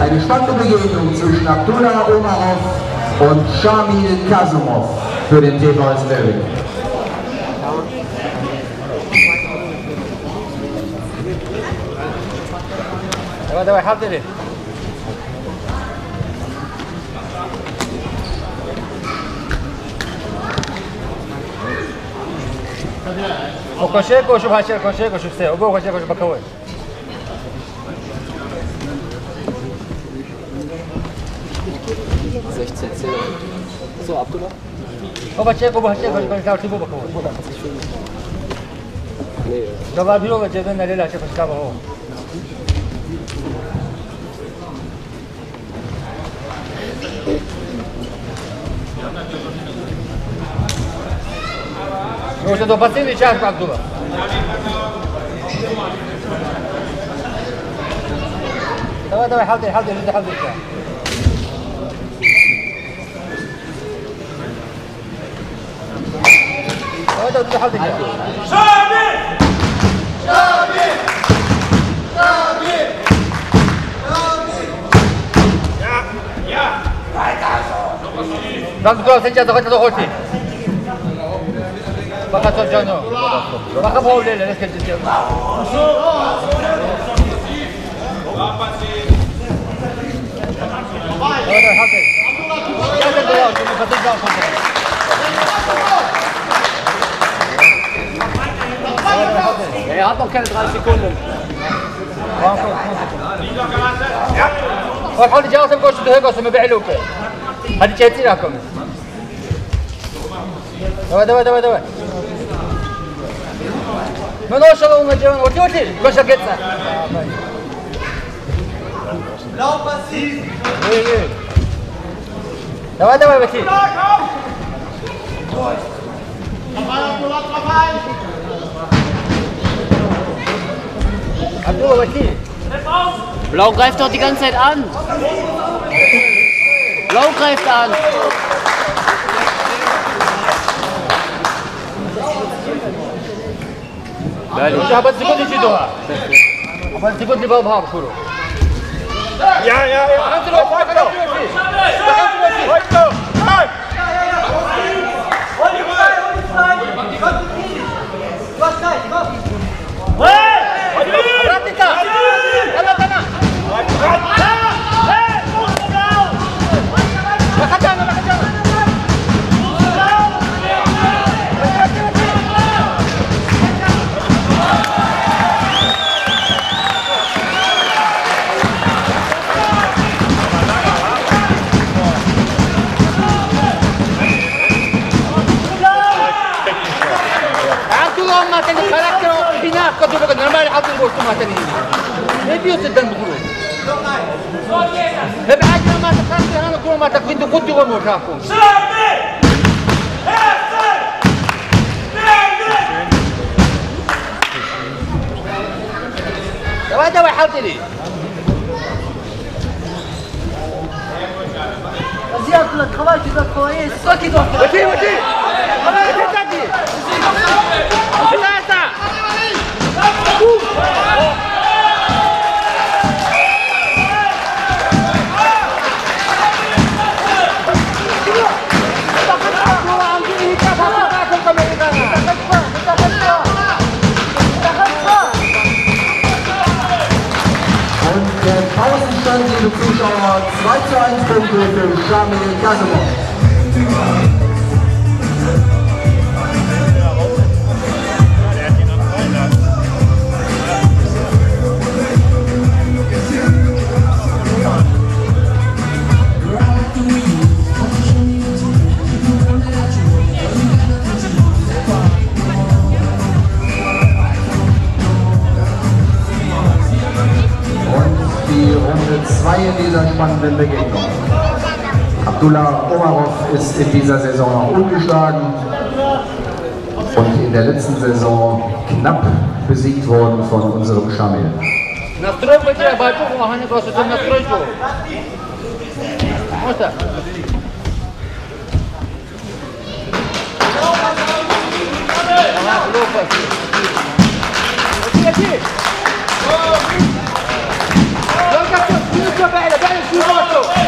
Eine spannende Begegnung zwischen Abdullah Omarov und Shamil Kasumov für den TV Slavic. Давай, давай, хавдели. Кошек, кошек, все. Ого, кошек, кошек, боковой. 16 Zähler. So, Abdullah? Popatrzcie, popatrzcie, zobaczcie, popatrzcie. Dobra, biuro będzie na ryle się poskawało. Może do bacyny ciarka Abdullah. Dawaj, dawaj, halter, halter, halter, halter. حتى الاتحاد شعبي شعبي شعبي Bakın sen ceza kaçta dokuz değil. Bakın sen canı. Bakın bu evliliğe ne kadar ciddi. Bakın hadi. Gel de doğa. Şimdi katılacağım sonra. Noch keine drei Sekunden. والحال جاوز بقول شو هيك اسمه بعلوك هذه جاتي لكم. دوا دوا دوا دوا من هو شغل ما جاون وتي وتي كل شقتنا لا بس دوا دوا بتي عبد الله Blau greift doch die ganze Zeit an. Blau greift an. Habari sikut di situ. Habari sikut di bawah suruh. Ya ya ya. Hantu lo, hantu lo. Hantu lo. Hantu lo. Dan bunu? Hep acı ma ta karakter hana kuma ma ta bindu kutu wa mo ta ko. دواء دواء حاط لي زيادة لك خلاص كذا كويس وكي وكي وكي تاتي ثلاثة Zuschauer, 2 zu 1 Punkte für Shamil Kasumov. zwei in dieser spannenden Begegnung. Abdullah Omarov ist in dieser Saison noch ungeschlagen und in der letzten Saison knapp besiegt worden von unserem Schamil. Thank you. braccia bene, bene sul motto!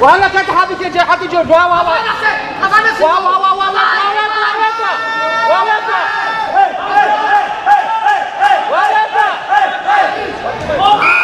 والله كنت حابب تجي واو واو واو واو واو واو واو واو واو واو واو واو واو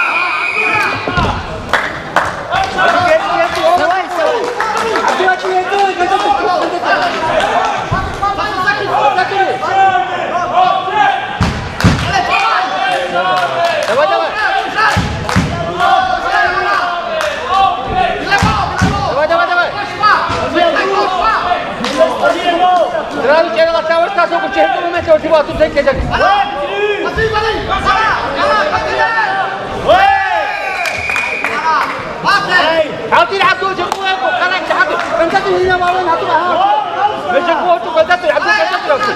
가서 그치 해주면 저 집에 와서 새끼 새끼. 빨리, 빨리, 빨리, 가라, 가라, 가라. عاوزين يعدوا يشوفوا ياكو أنا مش حاجة انت هنا ما وين؟ هتبقى ها مش هو أنتوا قدرتوا يعدوا قدرتوا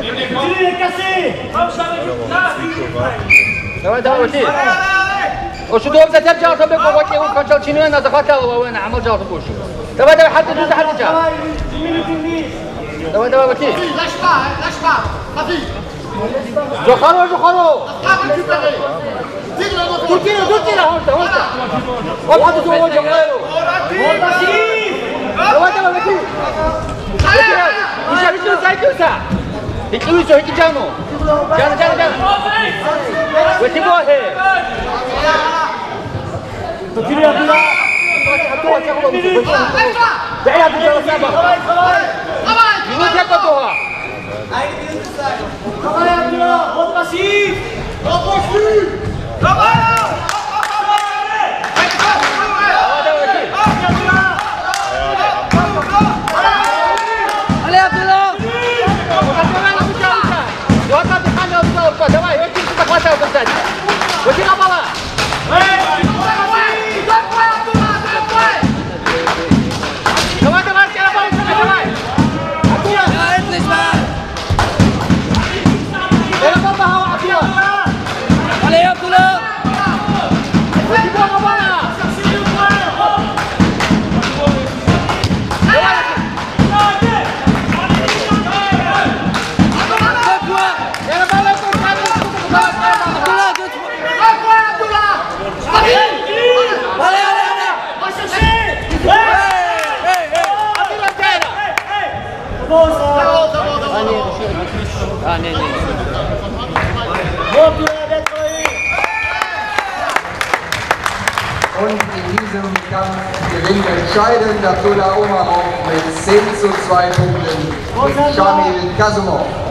تيجي الكاسي لا ده هو تي وشو دوم ده ترجع طبق وقت يوم كان شنو أنا دخلت وأنا عمل جاوب وشو طب ده حد دوز حد جاوب Dawaj, dawaj, Maki. Leszpa, leszpa, Maki. Żocharo, Żocharo. Turkina, Turkina, holta, holta. Holta, tu są łodzi, Maki. Dawaj, dawaj, Maki. Musza, Wiśnu, Sajkiu, Sa. Hiklu, Wiśnu, Hiklu, Janu. Janu, Janu, Janu. Wesi, Bohe. Turkina, Abdullah. Turkina, Abdullah. Turkina, Abdullah. Turkina, Abdullah. Minutia Kotoha. Eine Minute Zeit. Komm her, Bruder. Und massiv. Komm massiv. Komm her. Ah, nee, nee. Und in diesem Kampf gewinnt entscheidend Abdullah Omarov mit 10 zu 2 Punkten mit Shamil Kasumov.